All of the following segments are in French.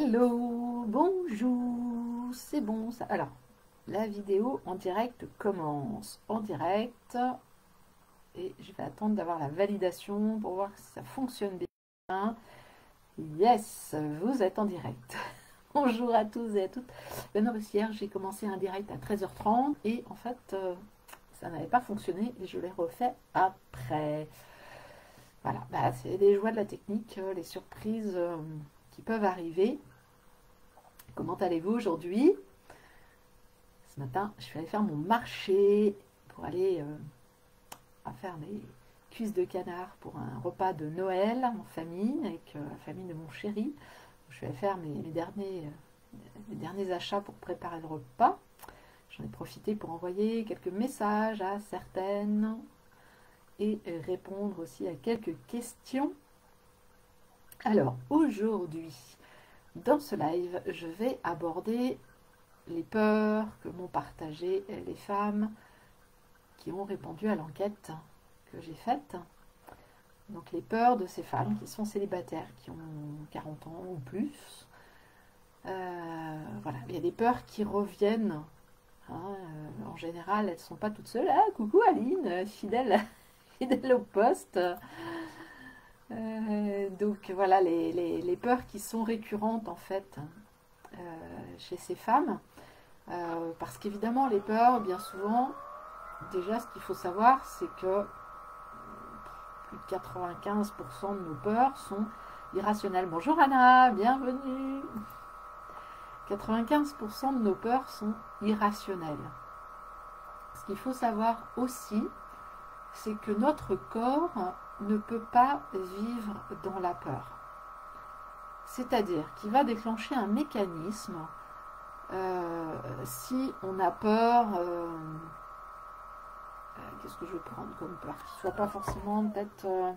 Hello, bonjour, c'est bon ça. Alors, la vidéo en direct commence en direct et je vais attendre d'avoir la validation pour voir si ça fonctionne bien. Yes, vous êtes en direct. Bonjour à tous et à toutes. Ben non, hier j'ai commencé un direct à 13h30 et en fait euh, ça n'avait pas fonctionné et je l'ai refait après. Voilà, bah, c'est des joies de la technique, euh, les surprises. Euh, peuvent arriver. Comment allez-vous aujourd'hui? Ce matin, je suis allée faire mon marché pour aller euh, faire des cuisses de canard pour un repas de Noël en famille, avec euh, la famille de mon chéri. Je vais faire euh, mes derniers achats pour préparer le repas. J'en ai profité pour envoyer quelques messages à certaines et répondre aussi à quelques questions alors, aujourd'hui, dans ce live, je vais aborder les peurs que m'ont partagées les femmes qui ont répondu à l'enquête que j'ai faite. Donc les peurs de ces femmes qui sont célibataires, qui ont 40 ans ou plus. Euh, voilà, il y a des peurs qui reviennent. Hein, euh, en général, elles ne sont pas toutes seules. Ah, coucou Aline, fidèle, fidèle au poste. Euh, donc voilà les, peurs qui sont récurrentes en fait euh, chez ces femmes. Euh, parce qu'évidemment les peurs, bien souvent, déjà ce qu'il faut savoir, c'est que plus de 95% de nos peurs sont irrationnelles. Bonjour Anna, bienvenue. 95% de nos peurs sont irrationnelles. Ce qu'il faut savoir aussi, c'est que notre corps ne peut pas vivre dans la peur. C'est-à-dire qu'il va déclencher un mécanisme euh, si on a peur. Euh, euh, qu'est-ce que je vais prendre comme peur Qui ne soit pas forcément peut-être.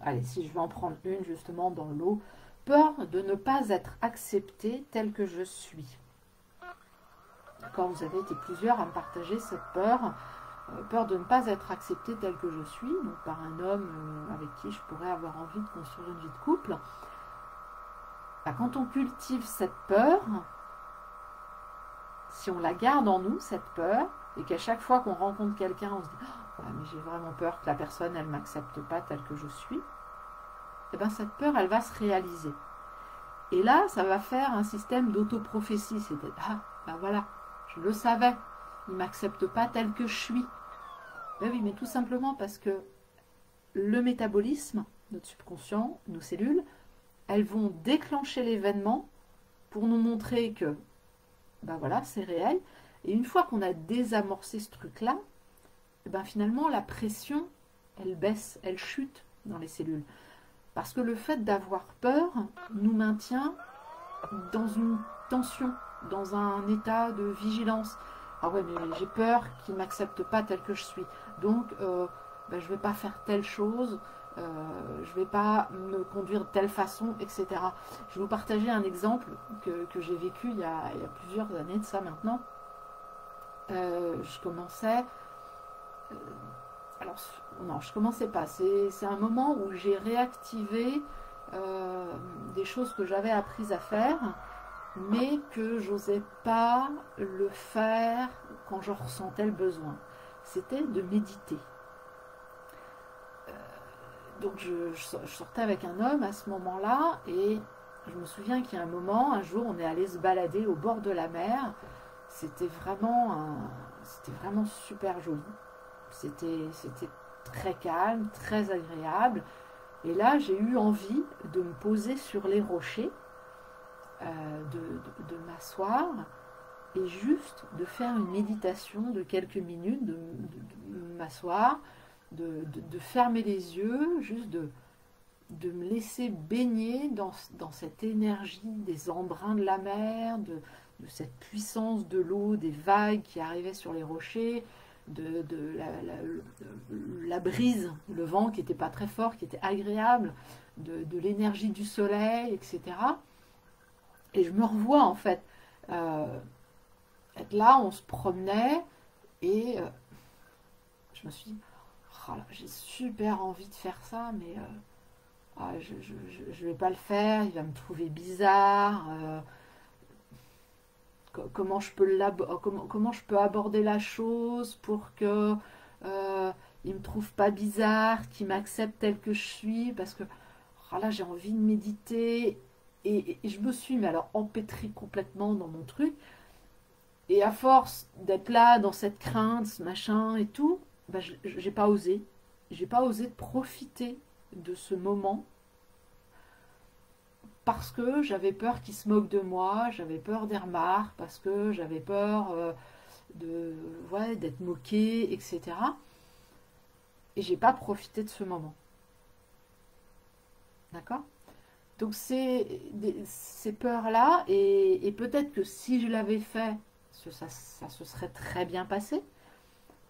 allez, si je vais en prendre une justement dans l'eau. Peur de ne pas être accepté tel que je suis. Quand vous avez été plusieurs à me partager cette peur, peur de ne pas être acceptée telle que je suis, donc par un homme euh, avec qui je pourrais avoir envie de construire une vie de couple. Bah, quand on cultive cette peur, si on la garde en nous, cette peur, et qu'à chaque fois qu'on rencontre quelqu'un, on se dit oh, mais j'ai vraiment peur que la personne, ne m'accepte pas telle que je suis, eh bien cette peur, elle va se réaliser. Et là, ça va faire un système d'autoprophétie, c'est-à-dire, ah, ben voilà, je le savais, il ne m'accepte pas tel que je suis. Ben oui, mais tout simplement parce que le métabolisme, notre subconscient, nos cellules, elles vont déclencher l'événement pour nous montrer que, ben voilà, c'est réel. Et une fois qu'on a désamorcé ce truc-là, ben finalement, la pression, elle baisse, elle chute dans les cellules. Parce que le fait d'avoir peur nous maintient dans une tension, dans un état de vigilance. Ah ouais, mais j'ai peur qu'il ne m'accepte pas tel que je suis. Donc, euh, ben, je ne vais pas faire telle chose, euh, je ne vais pas me conduire de telle façon, etc. Je vais vous partager un exemple que, j'ai vécu il y, a, plusieurs années de ça maintenant. Euh, je commençais... alors, non, je commençais pas. C'est un moment où j'ai réactivé des choses que j'avais apprises à faire mais que j'osais pas le faire quand je ressentais le besoin. C'était de méditer. Euh, donc je, sortais avec un homme à ce moment-là et je me souviens qu'il y a un moment, un jour, on est allé se balader au bord de la mer. C'était vraiment, c'était vraiment super joli. C'était, c'était très calme, très agréable. Et là, j'ai eu envie de me poser sur les rochers euh, de, m'asseoir et juste de faire une méditation de quelques minutes, de, m'asseoir, de, fermer les yeux, juste de, de me laisser baigner dans, cette énergie des embruns de la mer, de, cette puissance de l'eau, des vagues qui arrivaient sur les rochers, de, la, brise, le vent qui n'était pas très fort, qui était agréable, de, l'énergie du soleil, etc. Et je me revois en fait euh, être là, on se promenait et euh, je me suis dit, oh j'ai super envie de faire ça, mais euh, ah, je ne vais pas le faire, il va me trouver bizarre. Comment, je peux comment, comment, je peux aborder la chose pour que il me trouve pas bizarre, qu'il m'accepte tel que je suis, parce que oh j'ai envie de méditer et, je me suis alors empêtrée complètement dans mon truc. Et à force d'être là dans cette crainte, ce machin et tout, bah, j'ai pas osé. J'ai pas osé profiter de ce moment parce que j'avais peur qu'il se moque de moi, j'avais peur des remarques, parce que j'avais peur euh, de ouais, d'être moqué, etc. Et j'ai pas profité de ce moment. D'accord? Donc c'est ces peurs-là, et, peut-être que si je l'avais fait, ça, se serait très bien passé.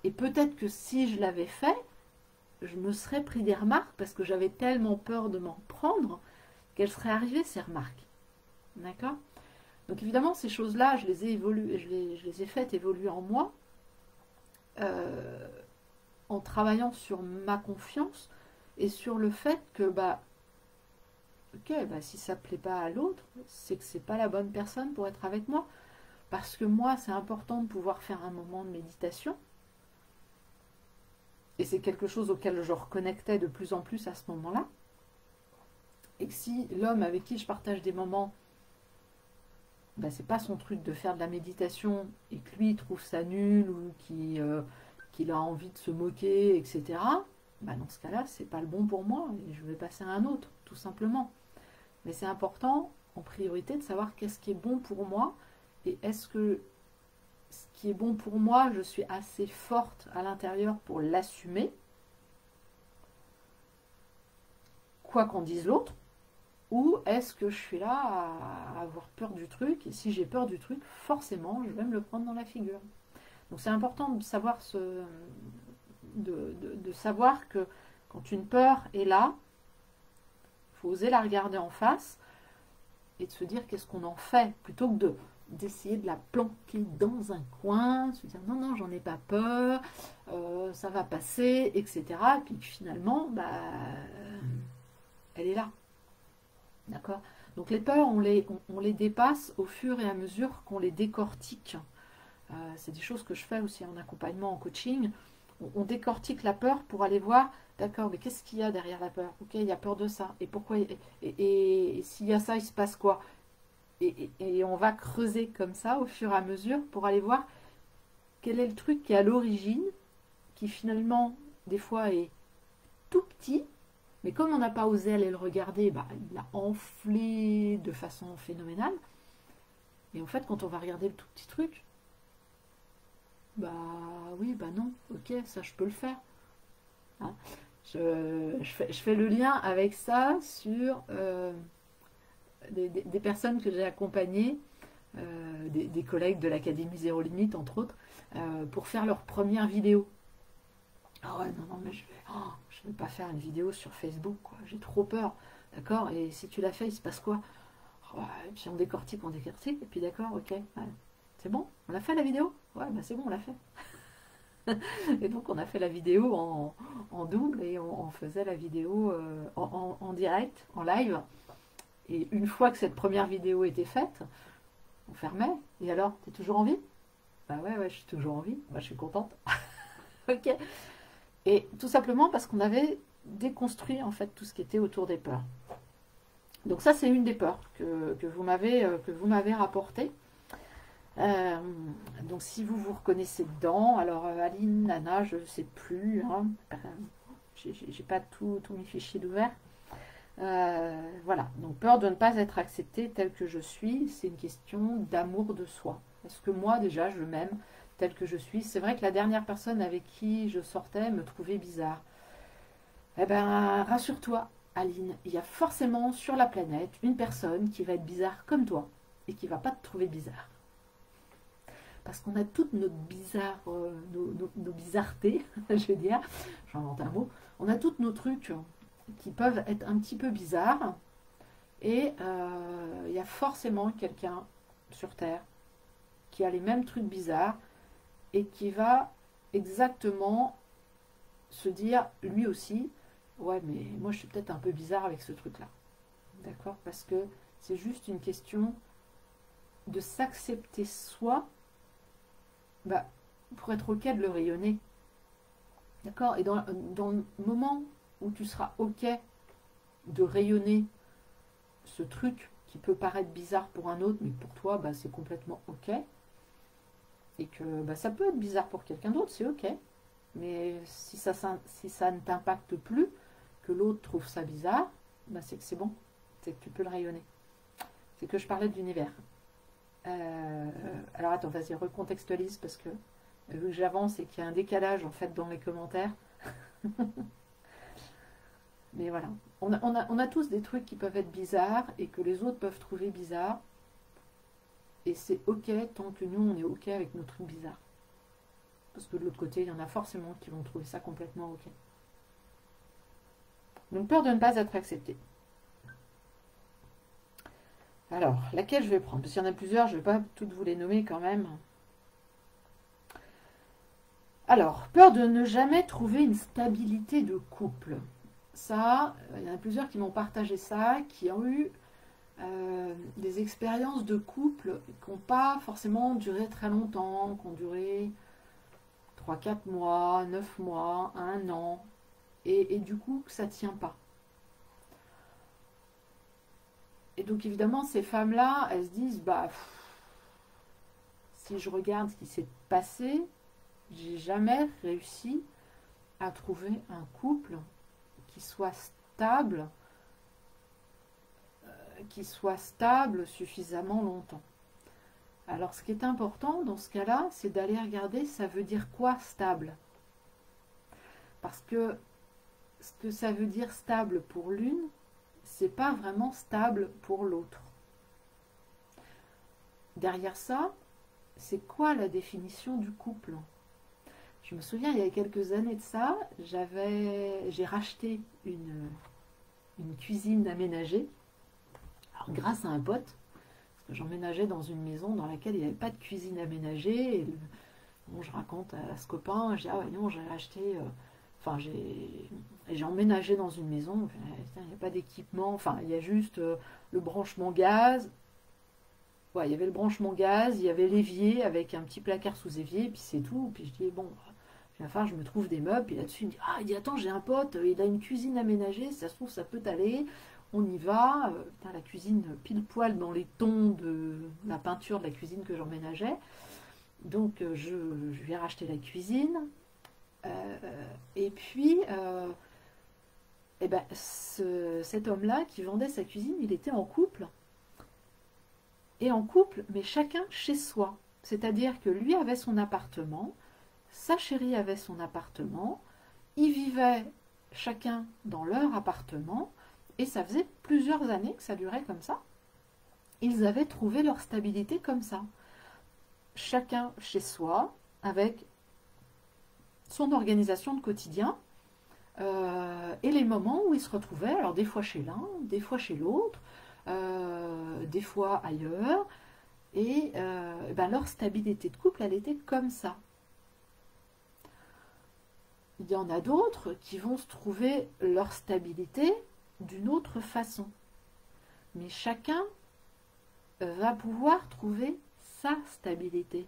Et peut-être que si je l'avais fait, je me serais pris des remarques parce que j'avais tellement peur de m'en prendre qu'elles seraient arrivées ces remarques. D'accord? Donc évidemment, ces choses-là, je les ai je les, ai faites évoluer en moi euh, en travaillant sur ma confiance et sur le fait que bah ok, bah, si ça ne plaît pas à l'autre, c'est que c'est pas la bonne personne pour être avec moi. Parce que moi, c'est important de pouvoir faire un moment de méditation et c'est quelque chose auquel je reconnectais de plus en plus à ce moment-là. Et que si l'homme avec qui je partage des moments, ben, c'est pas son truc de faire de la méditation et que lui trouve ça nul ou euh, qu'il a envie de se moquer, etc. Ben, dans ce cas-là, c'est pas le bon pour moi et je vais passer à un autre, tout simplement. Mais c'est important, en priorité, de savoir qu'est-ce qui est bon pour moi et est-ce que ce qui est bon pour moi, je suis assez forte à l'intérieur pour l'assumer, quoi qu'en dise l'autre, ou est-ce que je suis là à avoir peur du truc, et si j'ai peur du truc, forcément, je vais me le prendre dans la figure. Donc c'est important de savoir, ce, de, de, savoir que quand une peur est là, faut oser la regarder en face et de se dire qu'est-ce qu'on en fait, plutôt que de d'essayer de la planquer dans un coin, se dire non, non, j'en ai pas peur, euh, ça va passer, etc. Et puis finalement, bah, elle est là. D'accord? Donc les peurs, on les, on, les dépasse au fur et à mesure qu'on les décortique. Euh, c'est des choses que je fais aussi en accompagnement, en coaching. On, décortique la peur pour aller voir, d'accord, mais qu'est-ce qu'il y a derrière la peur Ok, il y a peur de ça. Et pourquoi et s'il y a ça, il se passe quoi? Et, on va creuser comme ça au fur et à mesure pour aller voir quel est le truc qui est à l'origine, qui finalement, des fois, est tout petit, mais comme on n'a pas osé aller le regarder, bah, il a enflé de façon phénoménale. Et en fait, quand on va regarder le tout petit truc, bah oui, bah non, ok, ça je peux le faire. Hein. je, fais, le lien avec ça sur euh, des, personnes que j'ai accompagnées, euh, des, collègues de l'Académie Zéro Limite, entre autres, euh, pour faire leur première vidéo. Ah ouais, non, non, mais je vais, oh, je vais pas faire une vidéo sur Facebook, quoi. J'ai trop peur, d'accord? Et si tu l'as fait, il se passe quoi? Oh, puis on décortique, on décortique, et puis d'accord, ok, c'est bon, on a fait la vidéo? Ouais, bah c'est bon, on l'a fait. et donc on a fait la vidéo en, double et on, faisait la vidéo euh, en, direct, en live. Et une fois que cette première vidéo était faite, on fermait. Et alors, t'es toujours en vie? Bah ouais, ouais, je suis toujours en vie. Moi, je suis contente. ok. Et tout simplement parce qu'on avait déconstruit en fait tout ce qui était autour des peurs. Donc ça, c'est une des peurs que, vous m'avez euh, que vous m'avez rapporté. Euh, donc si vous vous reconnaissez dedans, alors euh, Aline, Nana, je ne sais plus, hein, j'ai pas tous mes fichiers d'ouvert. Euh, voilà, donc peur de ne pas être accepté tel que je suis, c'est une question d'amour de soi. Est-ce que moi déjà je m'aime tel que je suis C'est vrai que la dernière personne avec qui je sortais me trouvait bizarre. Eh bien, rassure-toi, Aline, il y a forcément sur la planète une personne qui va être bizarre comme toi et qui va pas te trouver bizarre. Parce qu'on a toutes nos bizarres, euh, nos, bizarretés, je vais dire, j'invente un mot, on a toutes nos trucs qui peuvent être un petit peu bizarres. Et euh, il y a forcément quelqu'un sur Terre qui a les mêmes trucs bizarres et qui va exactement se dire lui aussi, Ouais, mais moi je suis peut-être un peu bizarre avec ce truc-là. D'accord? Parce que c'est juste une question de s'accepter soi bah, pour être OK de le rayonner. D'accord? Et dans, dans, le moment où tu seras OK de rayonner ce truc qui peut paraître bizarre pour un autre, mais pour toi, bah, c'est complètement OK. Et que bah, ça peut être bizarre pour quelqu'un d'autre, c'est OK. Mais si ça, si ça ne t'impacte plus, que l'autre trouve ça bizarre, bah, c'est que c'est bon. C'est que tu peux le rayonner. C'est que je parlais de l'univers. Euh, alors attends, vas-y, recontextualise parce que vu que j'avance et qu'il y a un décalage en fait dans les commentaires. Mais voilà, on a, tous des trucs qui peuvent être bizarres et que les autres peuvent trouver bizarres. Et c'est ok tant que nous on est ok avec nos trucs bizarres. Parce que de l'autre côté, il y en a forcément qui vont trouver ça complètement ok. Donc peur de ne pas être accepté. Alors, laquelle je vais prendre? Parce qu'il y en a plusieurs, je ne vais pas toutes vous les nommer quand même. Alors, peur de ne jamais trouver une stabilité de couple. Ça, il y en a plusieurs qui m'ont partagé ça, qui ont eu euh, des expériences de couple qui n'ont pas forcément duré très longtemps, qui ont duré 3-4 mois, 9 mois, 1 an, et, et du coup, ça ne tient pas. Et donc évidemment, ces femmes-là, elles se disent, bah, si je regarde ce qui s'est passé, j'ai jamais réussi à trouver un couple qui soit stable, euh, qui soit stable suffisamment longtemps. Alors ce qui est important dans ce cas-là, c'est d'aller regarder ça veut dire quoi stable? Parce que ce que ça veut dire stable pour l'une, c'est pas vraiment stable pour l'autre. Derrière ça, c'est quoi la définition du couple? Je me souviens, il y a quelques années de ça, j'avais, j'ai racheté une, cuisine aménagée, grâce à un pote, parce que j'emménageais dans une maison dans laquelle il n'y avait pas de cuisine aménagée. Je raconte à ce copain, ah ouais non, j'ai acheté Enfin, j'ai emménagé dans une maison, pas d'équipement, enfin, il y a juste euh, le branchement gaz. Ouais, il y avait le branchement gaz, il y avait l'évier avec un petit placard sous évier, puis c'est tout. Puis je dis, bon, enfin, je me trouve des meubles, puis là-dessus, il me dit, ah, il dit, attends, j'ai un pote, il a une cuisine aménagée, ça se trouve, ça peut aller, on y va. Euh, la cuisine pile poil dans les tons de la peinture de la cuisine que j'emménageais. Donc, euh, je, je vais racheter la cuisine. Euh, et puis, euh, eh ben, cet homme-là qui vendait sa cuisine, il était en couple. Et en couple, mais chacun chez soi. C'est-à-dire que lui avait son appartement, sa chérie avait son appartement, ils vivaient chacun dans leur appartement, et ça faisait plusieurs années que ça durait comme ça. Ils avaient trouvé leur stabilité comme ça. Chacun chez soi, avec son organisation de quotidien euh, et les moments où ils se retrouvaient, alors des fois chez l'un, des fois chez l'autre, euh, des fois ailleurs, et euh, ben leur stabilité de couple, elle était comme ça. Il y en a d'autres qui vont se trouver leur stabilité d'une autre façon. Mais chacun va pouvoir trouver sa stabilité.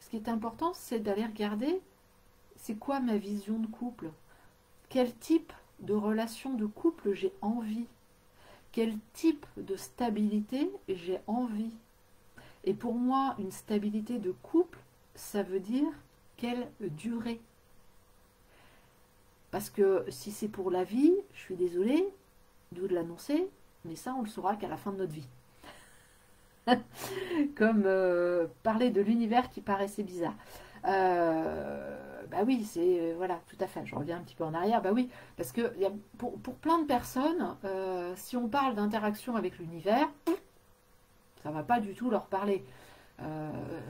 Ce qui est important, c'est d'aller regarder c'est quoi ma vision de couple? Quel type de relation de couple j'ai envie? Quel type de stabilité j'ai envie? Et pour moi, une stabilité de couple, ça veut dire quelle durée? Parce que si c'est pour la vie, je suis désolée de l'annoncer, mais ça, on le saura qu'à la fin de notre vie. Comme euh, parler de l'univers qui paraissait bizarre. Euh, bah oui, c'est euh, voilà, tout à fait. Je reviens un petit peu en arrière. Bah oui, parce que pour, plein de personnes, euh, si on parle d'interaction avec l'univers, ça va pas du tout leur parler. Euh,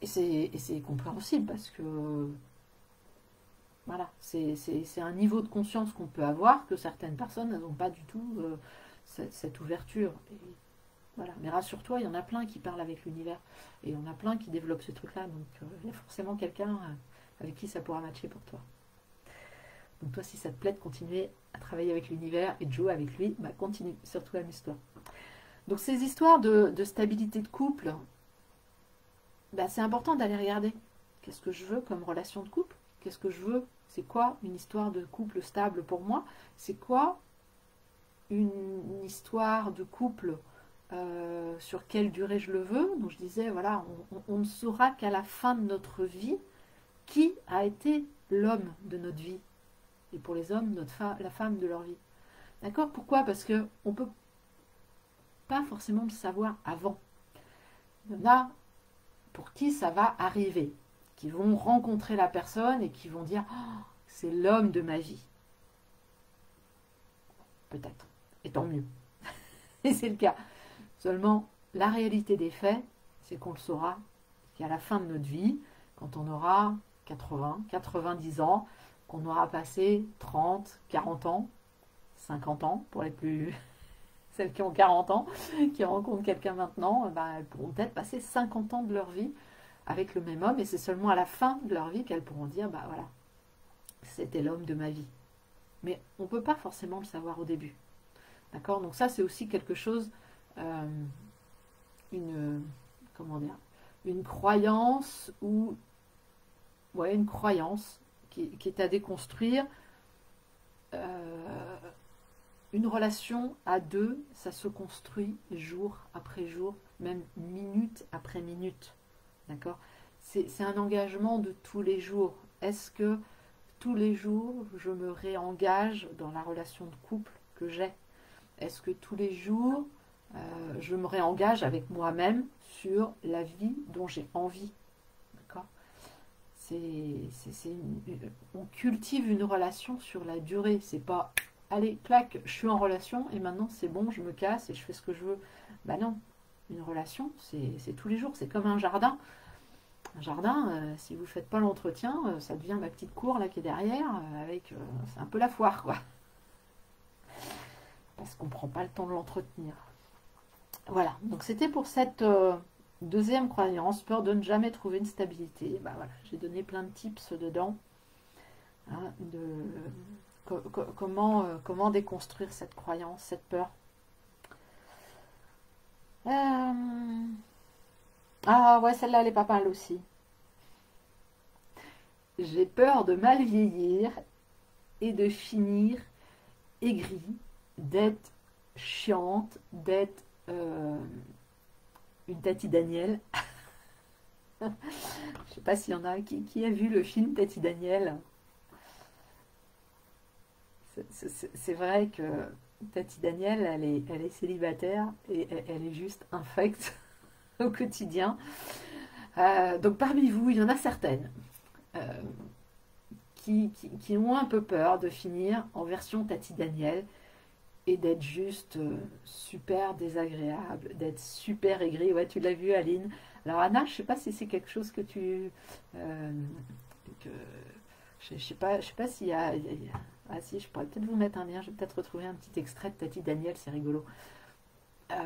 et c'est compréhensible parce que voilà, c'est un niveau de conscience qu'on peut avoir que certaines personnes n'ont pas du tout cette, ouverture. Voilà. Mais rassure-toi, il y en a plein qui parlent avec l'univers. Et il y en a plein qui développent ce truc-là. Donc euh, il y a forcément quelqu'un euh, avec qui ça pourra matcher pour toi. Donc toi, si ça te plaît de continuer à travailler avec l'univers et de jouer avec lui, bah continue, surtout amuse-toi. Donc ces histoires de, stabilité de couple, bah, c'est important d'aller regarder. Qu'est-ce que je veux comme relation de couple? Qu'est-ce que je veux? C'est quoi une histoire de couple stable pour moi? C'est quoi une, histoire de couple euh, sur quelle durée je le veux Donc je disais, voilà, on, ne saura qu'à la fin de notre vie qui a été l'homme de notre vie. Et pour les hommes, la femme de leur vie. D'accord? Pourquoi? Parce que on peut pas forcément le savoir avant. Il y en a pour qui ça va arriver, qui vont rencontrer la personne et qui vont dire oh, c'est l'homme de ma vie. Peut-être. Et tant mieux. et c'est le cas. Seulement, la réalité des faits, c'est qu'on le saura qu'à la fin de notre vie, quand on aura 80, 90 ans, qu'on aura passé 30, 40 ans, 50 ans pour les plus celles qui ont 40 ans, qui rencontrent quelqu'un maintenant, bah, elles pourront peut-être passer 50 ans de leur vie avec le même homme, et c'est seulement à la fin de leur vie qu'elles pourront dire, bah voilà, c'était l'homme de ma vie. Mais on ne peut pas forcément le savoir au début. D'accord? Donc ça, c'est aussi quelque chose, euh, une, comment dire, une croyance ou, ouais, une croyance qui, est à déconstruire. Euh, une relation à deux, ça se construit jour après jour, même minute après minute. D'accord? C'est un engagement de tous les jours. Est-ce que tous les jours, je me réengage dans la relation de couple que j'ai? Est-ce que tous les jours, euh, je me réengage avec moi-même sur la vie dont j'ai envie D'accord? C'est, On cultive une relation sur la durée. C'est pas allez, clac, je suis en relation et maintenant c'est bon, je me casse et je fais ce que je veux. Bah non, une relation, c'est tous les jours, c'est comme un jardin. Un jardin, euh, si vous ne faites pas l'entretien, euh, ça devient ma petite cour là qui est derrière, euh, avec c'est un peu la foire quoi. Parce qu'on ne prend pas le temps de l'entretenir. Voilà, donc c'était pour cette deuxième croyance, peur de ne jamais trouver une stabilité. Bah j'ai donné plein de tips dedans. Hein, de comment, euh, comment déconstruire cette croyance, cette peur euh, Ah ouais, celle-là, elle est pas aussi. J'ai peur de mal vieillir et de finir aigrie, d'être chiante, d'être euh, une Tati Daniel. Je sais pas s'il y en a qui, a vu le film Tati Daniel c'est vrai que Tati Daniel, elle est, elle est célibataire et elle, est juste infecte au quotidien. Euh, donc parmi vous, il y en a certaines euh, qui, qui, ont un peu peur de finir en version Tati Daniel et d'être juste euh, super désagréable, d'être super aigri. Ouais, tu l'as vu, Aline. Alors Anna, je sais pas si c'est quelque chose que tu... que, je, ne sais pas, je sais pas s'il y a ah si, je pourrais peut-être vous mettre un lien, je vais peut-être retrouver un petit extrait de Tati Daniel, c'est rigolo. Euh,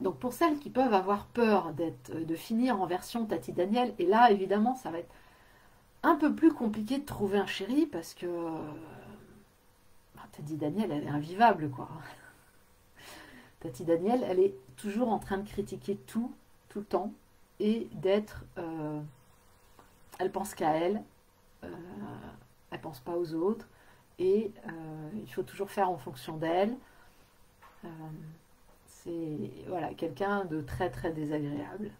donc pour celles qui peuvent avoir peur euh, de finir en version Tati Daniel, et là évidemment ça va être un peu plus compliqué de trouver un chéri parce que Tati Daniel elle est invivable quoi. Tati Daniel elle est toujours en train de critiquer tout, tout le temps, et d'être... Euh, elle pense qu'à elle elle pense pas aux autres, et euh, il faut toujours faire en fonction d'elle. Euh, c'est voilà, quelqu'un de très très désagréable.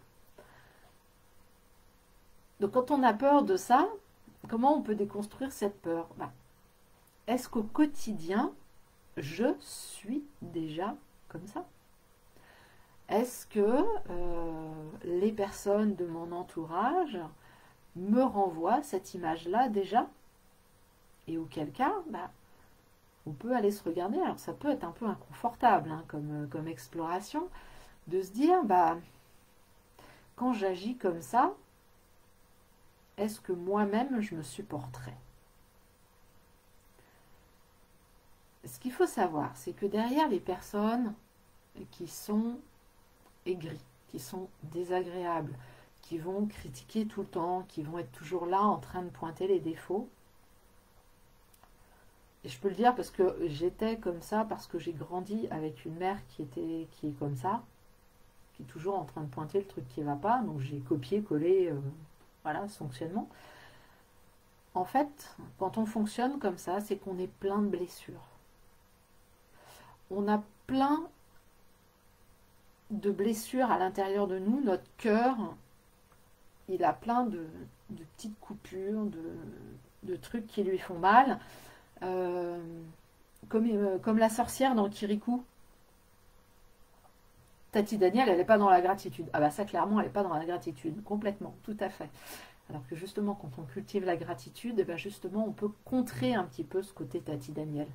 Donc quand on a peur de ça, comment on peut déconstruire cette peur? Bah, Est-ce qu'au quotidien, je suis déjà comme ça? Est-ce que euh, les personnes de mon entourage me renvoient cette image-là déjà? Et auquel cas, bah, on peut aller se regarder. Alors ça peut être un peu inconfortable hein, comme, euh, comme exploration, de se dire, bah, quand j'agis comme ça, est-ce que moi-même je me supporterai Ce qu'il faut savoir, c'est que derrière les personnes qui sont aigries, qui sont désagréables, qui vont critiquer tout le temps, qui vont être toujours là en train de pointer les défauts, Et je peux le dire parce que j'étais comme ça, parce que j'ai grandi avec une mère qui, était, qui est comme ça, qui est toujours en train de pointer le truc qui ne va pas. Donc j'ai copié, collé, euh, voilà, ce fonctionnement. En fait, quand on fonctionne comme ça, c'est qu'on est plein de blessures. On a plein de blessures à l'intérieur de nous. Notre cœur, il a plein de, petites coupures, de, trucs qui lui font mal. Euh, comme, euh, comme la sorcière dans Kirikou. Tati Daniel, elle n'est pas dans la gratitude. Ah bah ça, clairement, elle n'est pas dans la gratitude. Complètement, tout à fait. Alors que justement, quand on cultive la gratitude, eh ben justement, on peut contrer un petit peu ce côté Tati Daniel.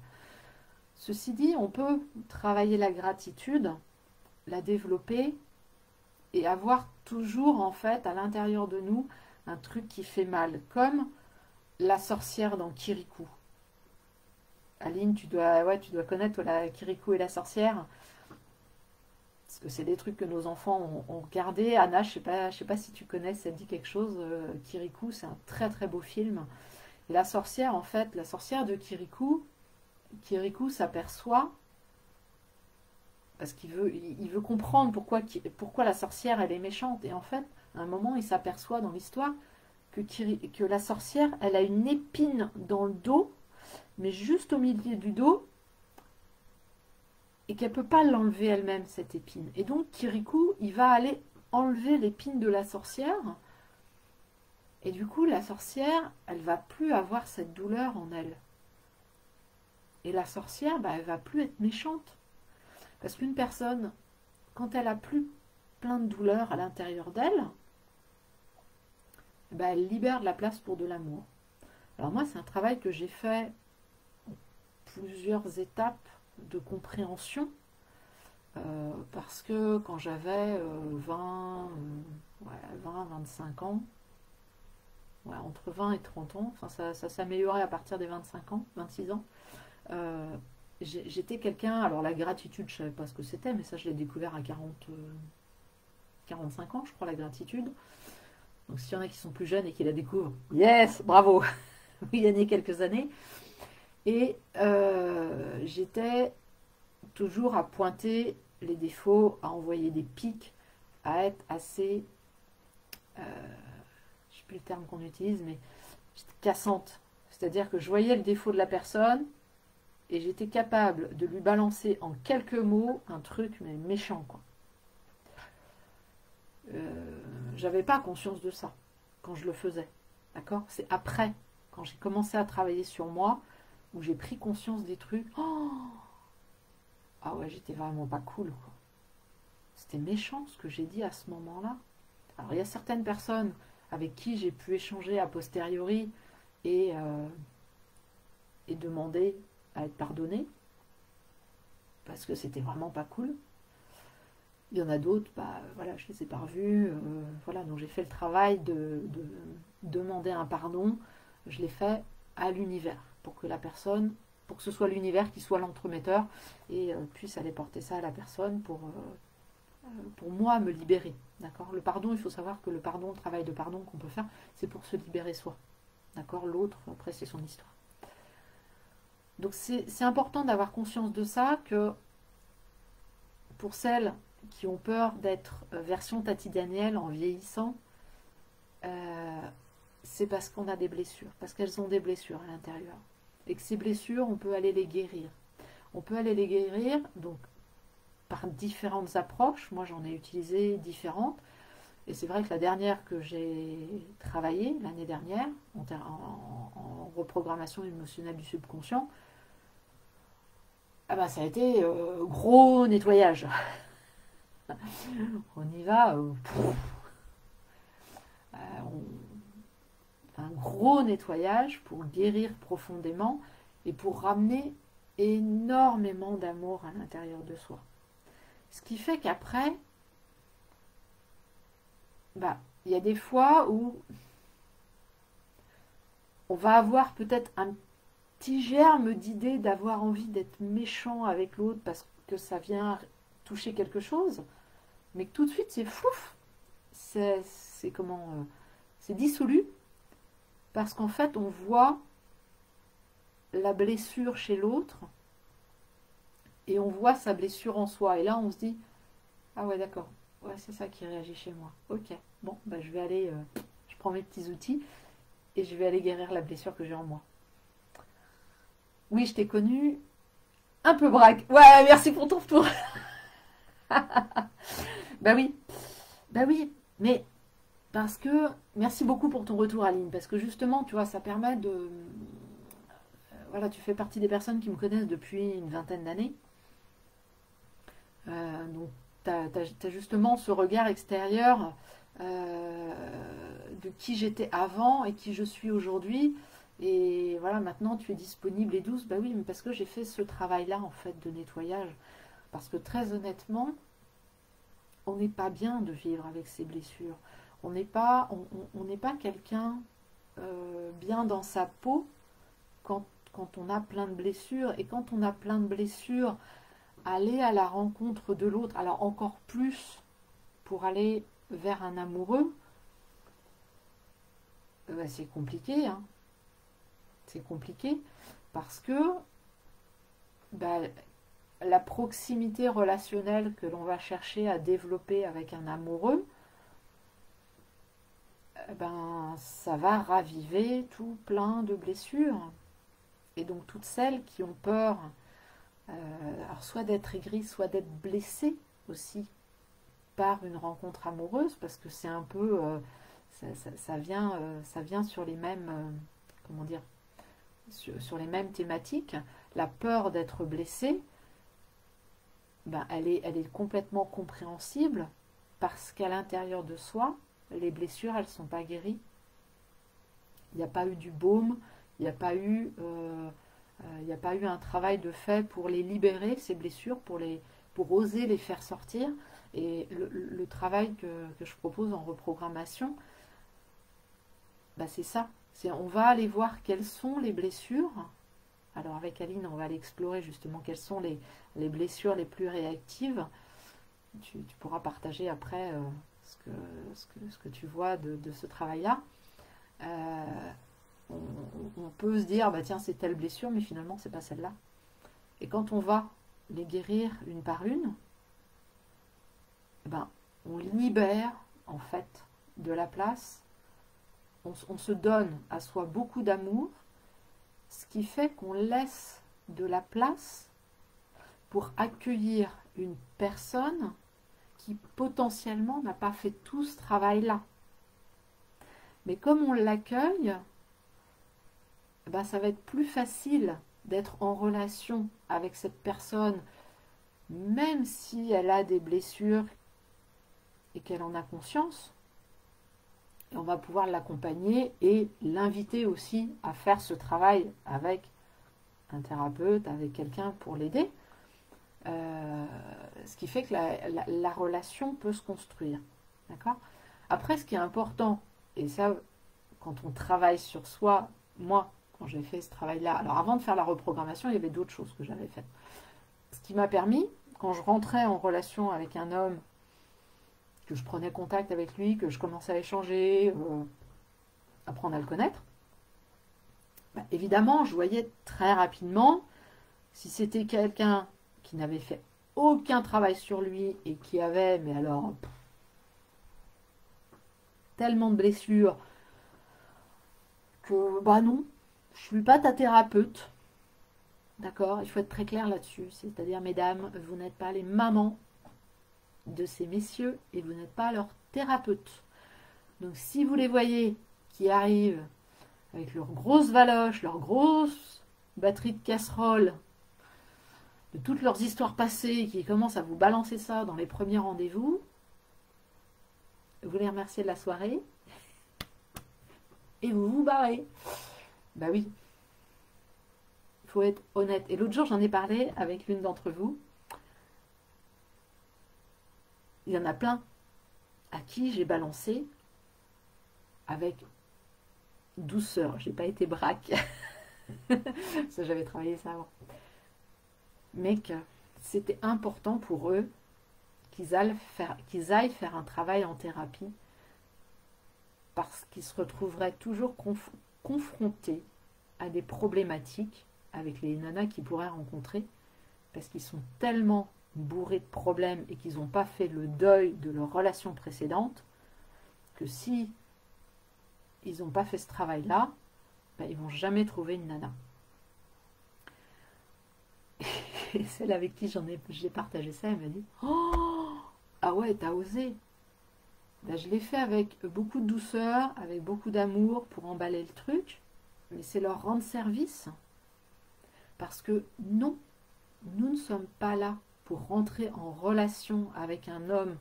Ceci dit, on peut travailler la gratitude, la développer et avoir toujours en fait à l'intérieur de nous un truc qui fait mal, comme la sorcière dans Kirikou. Aline, tu dois, ouais, tu dois connaître la Kirikou et la sorcière. Parce que c'est des trucs que nos enfants ont, regardé. Anna, je je sais pas si tu connais, ça dit quelque chose. Euh, Kirikou, c'est un très très beau film. La sorcière, en fait, la sorcière de Kirikou, Kirikou s'aperçoit parce qu'il veut, il veut comprendre pourquoi, la sorcière elle est méchante. Et en fait, à un moment, il s'aperçoit dans l'histoire que, que la sorcière, elle a une épine dans le dos, mais juste au milieu du dos, et qu'elle ne peut pas l'enlever elle-même, cette épine. Et donc, Kirikou, il va aller enlever l'épine de la sorcière. Et du coup, la sorcière, elle va plus avoir cette douleur en elle. Et la sorcière, bah, elle va plus être méchante. Parce qu'une personne, quand elle a plus plein de douleurs à l'intérieur d'elle, bah, elle libère de la place pour de l'amour. Alors moi, c'est un travail que j'ai fait plusieurs étapes de compréhension. Euh, parce que quand j'avais 20, 20, 25 ans, entre 20 et 30 ans, ça s'améliorait à partir des 25 ans, 26 ans, euh, j'étais quelqu'un, alors la gratitude, je ne savais pas ce que c'était, mais ça je l'ai découvert à 40, 45 euh, ans, je crois, la gratitude. Donc s'il y en a qui sont plus jeunes et qui la découvrent, yes, bravo, il y a quelques années. Et euh, j'étais toujours à pointer les défauts, à envoyer des pics, à être assez, je ne sais plus le terme qu'on utilise, mais cassante. C'est-à-dire que je voyais le défaut de la personne, et j'étais capable de lui balancer en quelques mots un truc mais méchant quoi. Euh, j'avais pas conscience de ça quand je le faisais, d'accord? C'est après, quand j'ai commencé à travailler sur moi, où j'ai pris conscience des trucs. Oh ah ouais, j'étais vraiment pas cool. C'était méchant ce que j'ai dit à ce moment-là. Alors il y a certaines personnes avec qui j'ai pu échanger a posteriori et, euh, et demander être pardonné, parce que c'était vraiment pas cool. Il y en a d'autres, bah voilà, je les ai pas revus, euh, voilà, donc j'ai fait le travail de, demander un pardon, je l'ai fait à l'univers, pour que la personne, pour que ce soit l'univers qui soit l'entremetteur et euh, puisse aller porter ça à la personne pour, euh, pour moi me libérer. D'accord? Le pardon, il faut savoir que le pardon, le travail de pardon qu'on peut faire, c'est pour se libérer soi. D'accord? L'autre, après, c'est son histoire. Donc c'est important d'avoir conscience de ça, que pour celles qui ont peur d'être euh, version Tati Daniel en vieillissant, euh, c'est parce qu'on a des blessures, parce qu'elles ont des blessures à l'intérieur. Et que ces blessures, on peut aller les guérir. On peut aller les guérir donc par différentes approches. Moi, j'en ai utilisé différentes. Et c'est vrai que la dernière que j'ai travaillée, l'année dernière, en, reprogrammation émotionnelle du subconscient, ah bah ça a été euh, gros nettoyage. on y va. Euh, euh, un gros nettoyage pour guérir profondément et pour ramener énormément d'amour à l'intérieur de soi. Ce qui fait qu'après, bah, il y a des fois où on va avoir peut-être un petit germe d'idée d'avoir envie d'être méchant avec l'autre parce que ça vient toucher quelque chose, mais que tout de suite c'est fouf, c'est comment, euh, c'est dissolu parce qu'en fait on voit la blessure chez l'autre et on voit sa blessure en soi. Et là, on se dit, ah ouais, d'accord, ouais, c'est ça qui réagit chez moi. Ok, bon, bah, je vais aller, euh, je prends mes petits outils et je vais aller guérir la blessure que j'ai en moi. Oui, je t'ai connu un peu braque. Ouais, merci pour ton retour. bah oui, bah oui, mais parce que, merci beaucoup pour ton retour Aline, parce que justement, tu vois, ça permet de... Euh, voilà, tu fais partie des personnes qui me connaissent depuis une vingtaine d'années. Euh, donc, tu as, justement ce regard extérieur euh, de qui j'étais avant et qui je suis aujourd'hui. Et voilà, maintenant tu es disponible et douce. Bah oui, mais parce que j'ai fait ce travail-là, en fait, de nettoyage. Parce que très honnêtement, on n'est pas bien de vivre avec ces blessures. On n'est pas, on, n'est pas quelqu'un euh, bien dans sa peau quand, quand on a plein de blessures. Et quand on a plein de blessures, aller à la rencontre de l'autre, alors encore plus pour aller vers un amoureux, euh, bah, c'est compliqué. Hein. C'est compliqué parce que bah, la proximité relationnelle que l'on va chercher à développer avec un amoureux, eh ben, ça va raviver tout plein de blessures. Et donc toutes celles qui ont peur, euh, alors soit d'être aigries, soit d'être blessées aussi par une rencontre amoureuse, parce que c'est un peu, euh, euh, ça vient sur les mêmes, comment dire, sur, les mêmes thématiques. La peur d'être blessé, ben, elle, est, complètement compréhensible parce qu'à l'intérieur de soi, les blessures, elles ne sont pas guéries. Il n'y a pas eu du baume, il n'y a pas eu, euh, euh, a pas eu un travail de fait pour les libérer, ces blessures, pour, les, pour oser les faire sortir. Et le, travail que, je propose en reprogrammation, ben, c'est ça. On va aller voir quelles sont les blessures. Alors avec Aline, on va aller explorer justement quelles sont les, blessures les plus réactives. Tu, pourras partager après euh, ce que, ce, que, tu vois de, ce travail-là, euh, on, peut se dire, bah tiens, c'est telle blessure, mais finalement, c'est pas celle-là. Et quand on va les guérir une par une, eh ben, on libère en fait de la place, on, se donne à soi beaucoup d'amour, ce qui fait qu'on laisse de la place pour accueillir une personne potentiellement n'a pas fait tout ce travail-là. Mais comme on l'accueille, eh ben ça va être plus facile d'être en relation avec cette personne, même si elle a des blessures et qu'elle en a conscience. On va pouvoir l'accompagner et l'inviter aussi à faire ce travail avec un thérapeute, avec quelqu'un pour l'aider. Euh, ce qui fait que la, relation peut se construire. D'accord? Après, ce qui est important, et ça, quand on travaille sur soi, moi, quand j'ai fait ce travail-là, alors avant de faire la reprogrammation, il y avait d'autres choses que j'avais faites. Ce qui m'a permis, quand je rentrais en relation avec un homme, que je prenais contact avec lui, que je commençais à échanger, euh, apprendre à le connaître, bah, évidemment, je voyais très rapidement si c'était quelqu'un qui n'avait fait aucun travail sur lui et qui avait, mais alors, tellement de blessures que, bah non, je suis pas ta thérapeute. D'accord? Il faut être très clair là-dessus. C'est-à-dire, mesdames, vous n'êtes pas les mamans de ces messieurs et vous n'êtes pas leur thérapeute. Donc, si vous les voyez qui arrivent avec leurs grosses valoches, leurs grosses batteries de casserole de toutes leurs histoires passées qui commencent à vous balancer ça dans les premiers rendez-vous, vous les remerciez de la soirée et vous vous barrez. Bah oui, il faut être honnête. Et l'autre jour, j'en ai parlé avec l'une d'entre vous. Il y en a plein à qui j'ai balancé avec douceur. J'ai pas été braque. ça, j'avais travaillé ça avant mais que c'était important pour eux qu'ils aillent, faire, qu'ils aillent faire un travail en thérapie parce qu'ils se retrouveraient toujours confrontés à des problématiques avec les nanas qu'ils pourraient rencontrer, parce qu'ils sont tellement bourrés de problèmes et qu'ils n'ont pas fait le deuil de leur relation précédente, que si ils n'ont pas fait ce travail-là, ben, ils vont jamais trouver une nana. Et celle avec qui j'ai partagé ça, elle m'a dit Oh Ah ouais, t'as osé ben, Je l'ai fait avec beaucoup de douceur, avec beaucoup d'amour pour emballer le truc, mais c'est leur rendre service. Parce que non, nous ne sommes pas là pour rentrer en relation avec un homme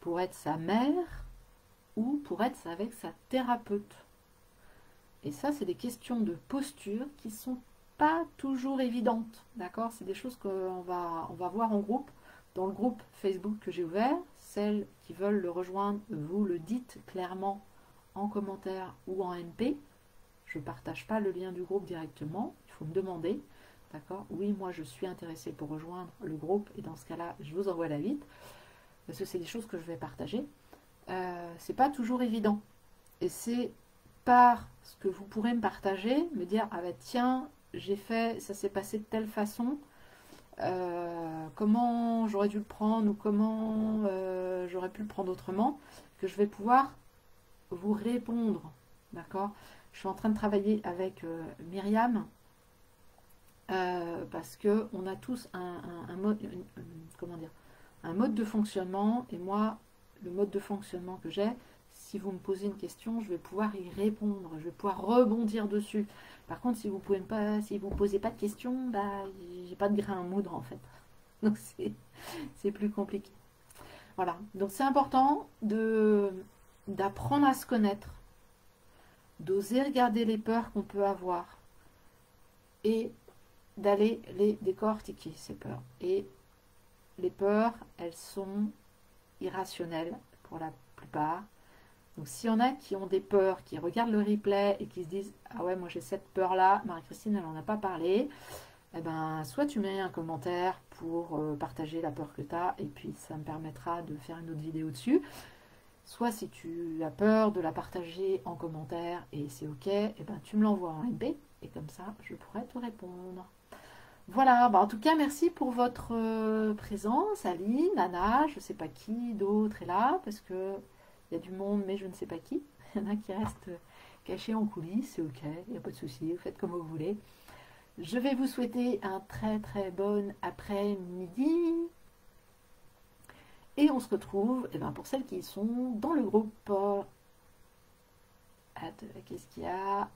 pour être sa mère ou pour être avec sa thérapeute. Et ça, c'est des questions de posture qui sont pas toujours évidentes. D'accord? C'est des choses qu'on va, va voir en groupe, dans le groupe Facebook que j'ai ouvert. Celles qui veulent le rejoindre, vous le dites clairement en commentaire ou en MP. Je ne partage pas le lien du groupe directement. Il faut me demander. D'accord Oui, moi je suis intéressée pour rejoindre le groupe et dans ce cas-là, je vous envoie la vite. Parce que c'est des choses que je vais partager. Euh, c'est pas toujours évident. Et c'est par ce que vous pourrez me partager, me dire ah ben tiens, j'ai fait, ça s'est passé de telle façon, euh, comment j'aurais dû le prendre ou comment euh, j'aurais pu le prendre autrement, que je vais pouvoir vous répondre. D'accord? Je suis en train de travailler avec Myriam parce que on a tous un, mode, comment dire, un mode de fonctionnement et moi le mode de fonctionnement que j'ai, si vous me posez une question, je vais pouvoir y répondre, je vais pouvoir rebondir dessus. Par contre, si vous pouvez pas, si vous posez pas de questions, bah, j'ai pas de grain à moudre en fait. Donc c'est plus compliqué. Voilà. Donc c'est important d'apprendre à se connaître, d'oser regarder les peurs qu'on peut avoir et d'aller les décortiquer ces peurs. Et les peurs, elles sont irrationnel pour la plupart. Donc s'il y en a qui ont des peurs, qui regardent le replay et qui se disent Ah ouais, moi j'ai cette peur-là, Marie-Christine, elle n'en a pas parlé, eh ben, soit tu mets un commentaire pour euh, partager la peur que tu as, et puis ça me permettra de faire une autre vidéo dessus. Soit si tu as peur de la partager en commentaire et c'est ok, eh ben, tu me l'envoies en MP, et comme ça je pourrai te répondre. Voilà, bah, en tout cas, merci pour votre euh, présence, Aline, Nana, je ne sais pas qui d'autre est là, parce que il y a du monde, mais je ne sais pas qui. Il y en a qui restent cachés en coulisses, c'est ok, il n'y a pas de souci, vous faites comme vous voulez. Je vais vous souhaiter un très très bon après-midi. Et on se retrouve, eh ben, pour celles qui sont dans le groupe. Qu'est-ce qu'il y a?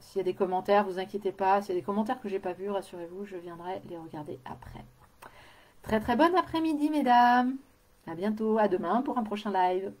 S'il y a des commentaires, vous inquiétez pas. S'il y a des commentaires que j'ai pas vus, rassurez-vous, je viendrai les regarder après. Très très bon après-midi, mesdames. À bientôt, à demain pour un prochain live.